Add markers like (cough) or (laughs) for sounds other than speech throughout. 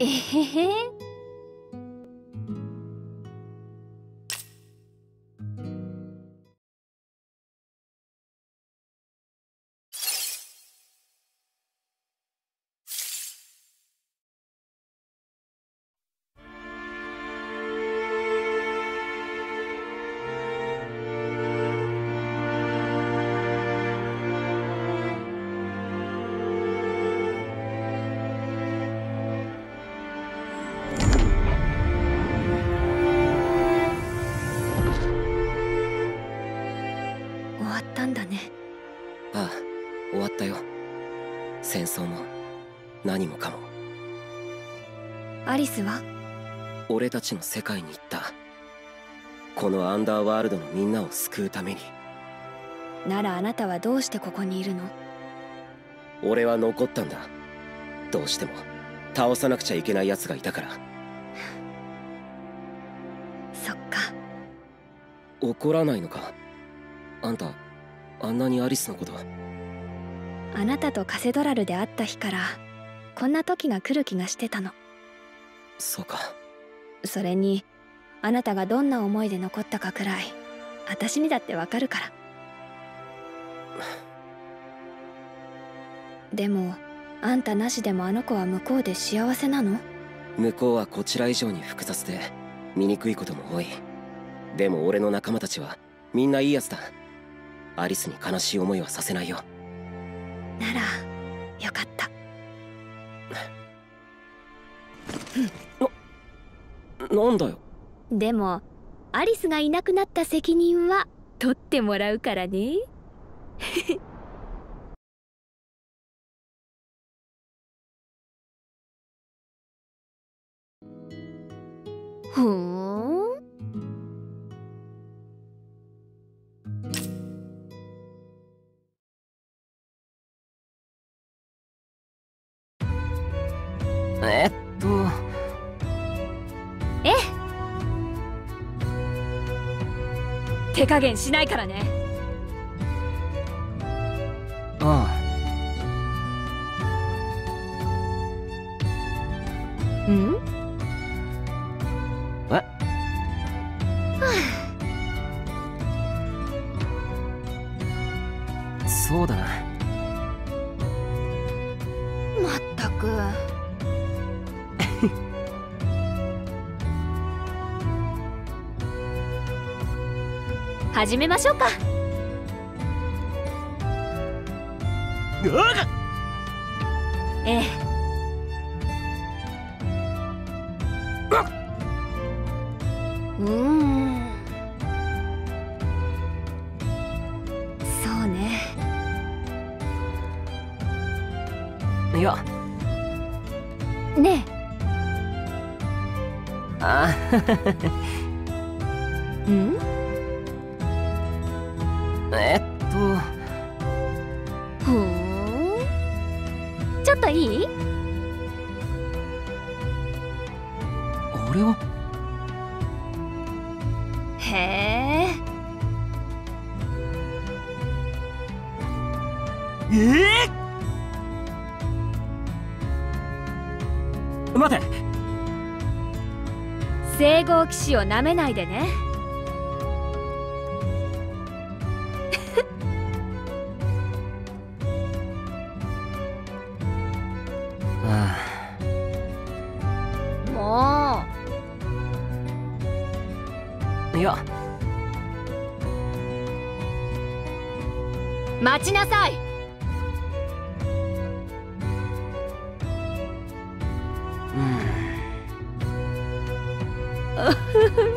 えへへ。何もかも。アリスは？俺たちの世界に行った。このアンダーワールドのみんなを救うために。ならあなたはどうしてここにいるの？俺は残ったんだ。どうしても。倒さなくちゃいけない奴がいたから。(laughs) そっか。怒らないのか？あんたあんなにアリスのことあなたとカセドラルで会った日からこんな時が来る気がしてたの。そうか。それにあなたがどんな思いで残ったかくらい私にだってわかるから。でもあんたなしでもあの子は向こうで幸せなの？向こうはこちら以上に複雑で醜いことも多い。でも俺の仲間たちはみんないいやつだ。アリスに悲しい思いはさせないよ。ならなんだよ。でもアリスがいなくなった責任は取ってもらうからね。ほー手加減しないからね。あうん？え？そうだな始めましょうか。ええ。うーん。そうね。いや。ねあ。え (laughs) うん？へえええ待て。整合騎士をなめないでね。待ちなさい (laughs)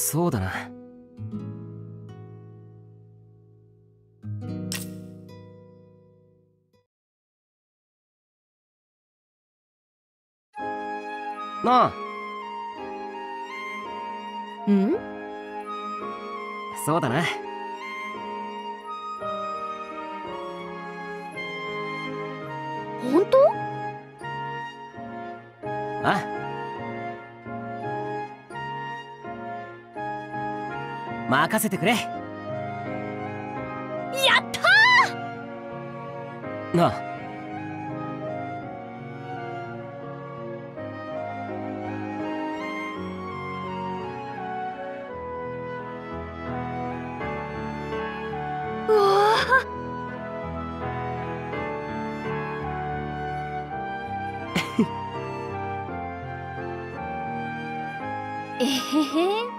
そうだな。なあ。うん？そうだな。本当？あ任せてくれ。やったなあ。えへへ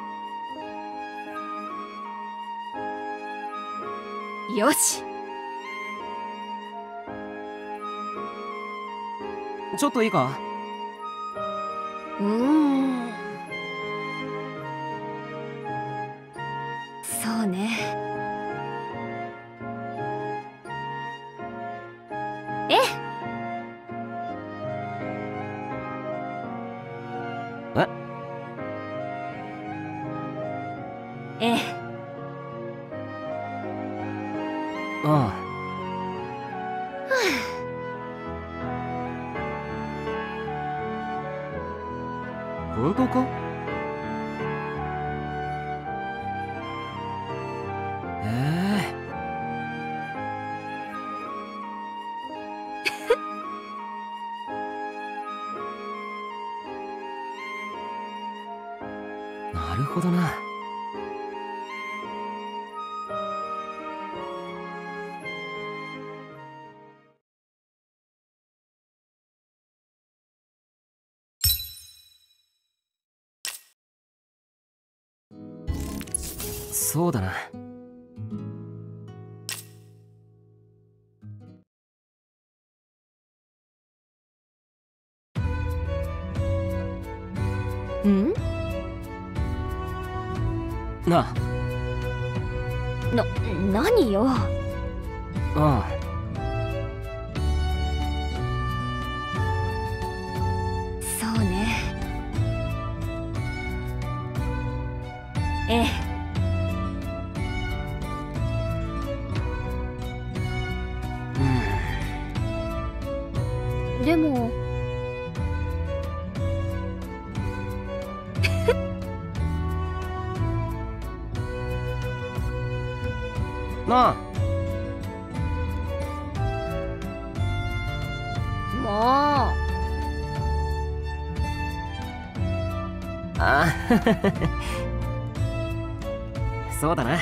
よし。ちょっといいか？うーん。そうね。え？え？え？えあそうだな。うん？なあ。な何よ？あそうね。ええなあ。もあそうだな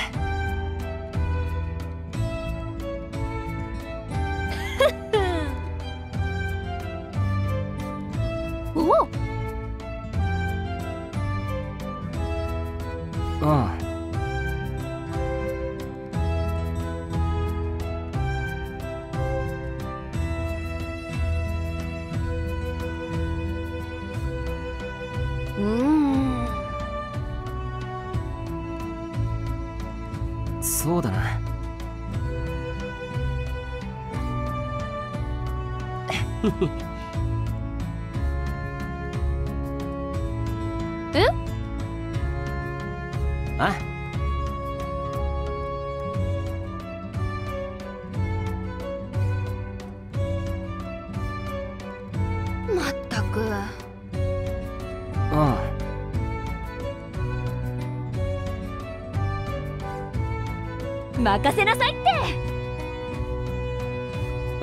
そうだな。え？あ？まったく任せなさいって。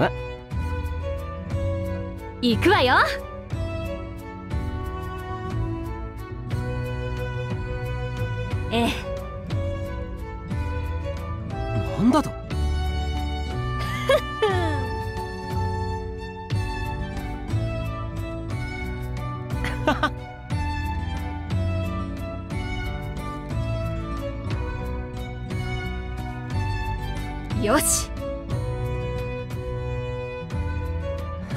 え？行くわよ。ええよし。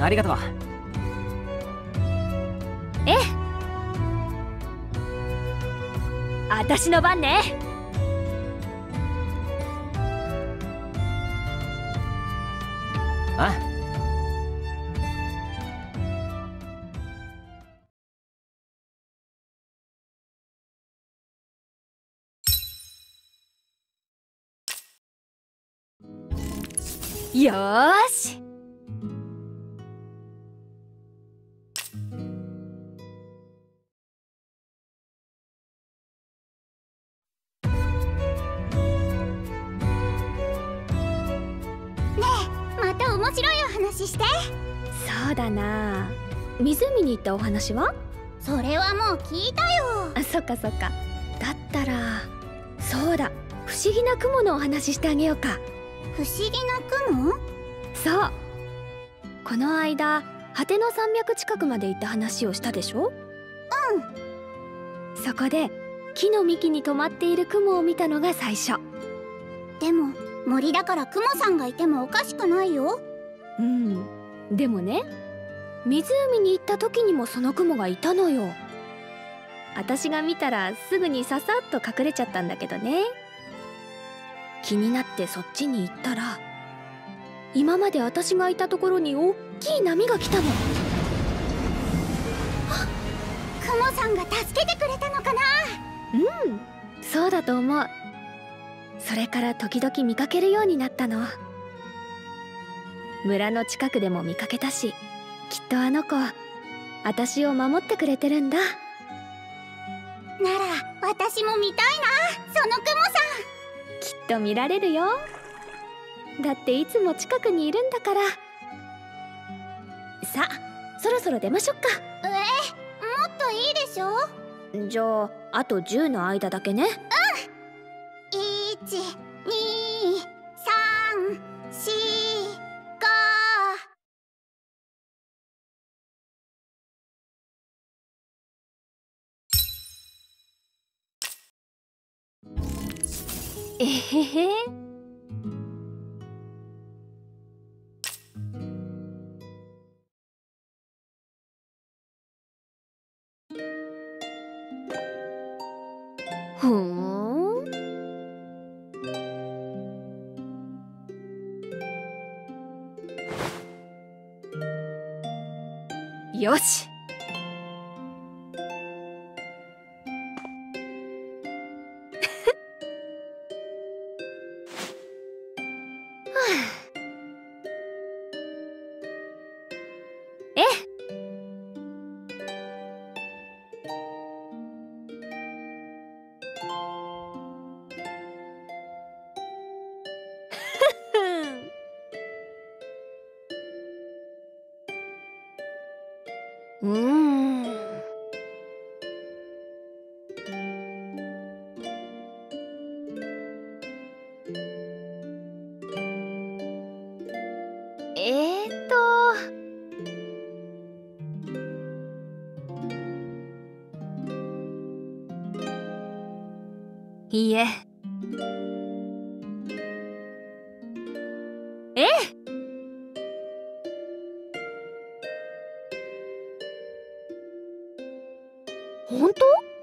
ありがとう。え？え私の番ね。あ？よし。ねえまた面白いお話して。そうだな。湖に行ったお話は？それはもう聞いたよ。あそっかそっか。だったらそうだ。不思議な雲のお話してあげようか。不思議な雲？そう。この間果ての山脈近くまで行った話をしたでしょ？うん。そこで木の幹に止まっている雲を見たのが最初。でも森だから雲さんがいてもおかしくないよ。うん。でもね湖に行った時にもその雲がいたのよ。私が見たらすぐにささっと隠れちゃったんだけどね気になってそっちに行ったら今まで私がいたところにおっきい波が来たの。雲さんが助けてくれたのかな？うんそうだと思う。それから時々見かけるようになったの。村の近くでも見かけたしきっとあの子私を守ってくれてるんだ。なら私も見たいなその雲さきっと見られるよ。だっていつも近くにいるんだから。さあそろそろ出ましょっか。んえもっといいでしょ？じゃああと10の間だけね。1 2えへへふん。よし。いいえ。え？え本当？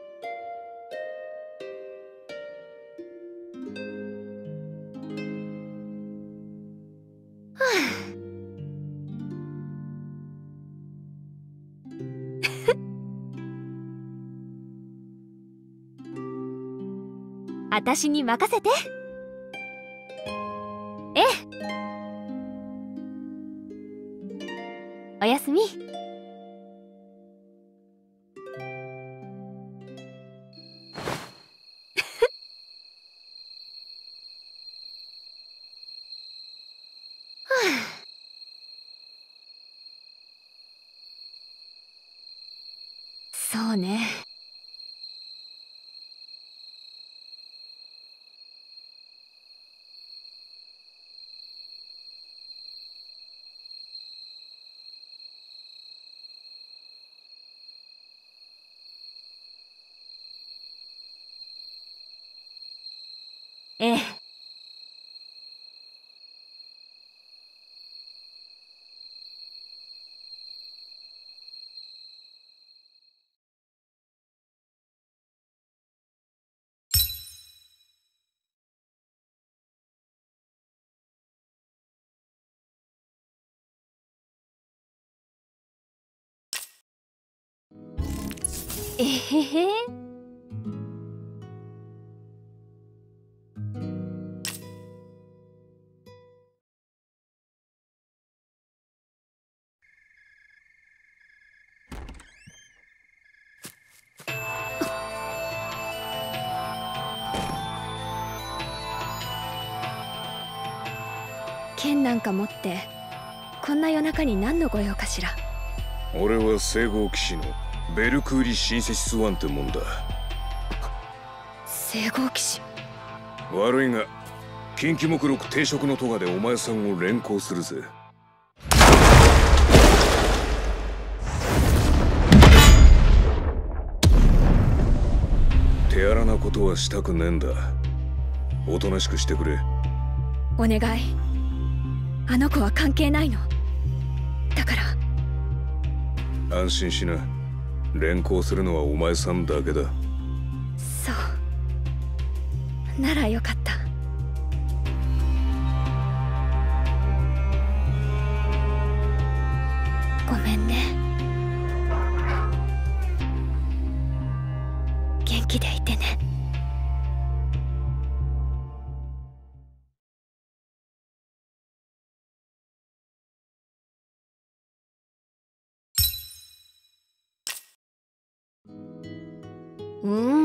あたしに任せて。ええ。おやすみ。そうね。ええ。えへへ。なんか持ってこんな夜中に何の御用かしら。俺は聖号騎士のベルクーリ・シンセシス・ワンってもんだ。聖号騎士？悪いが近畿目録定職の咎でお前さんを連行するぜ。手荒なことはしたくねえんだ。おとなしくしてくれ。お願いあの子は関係ないの。だから。安心しな。連行するのはお前さんだけだ。そう。ならよかったうーん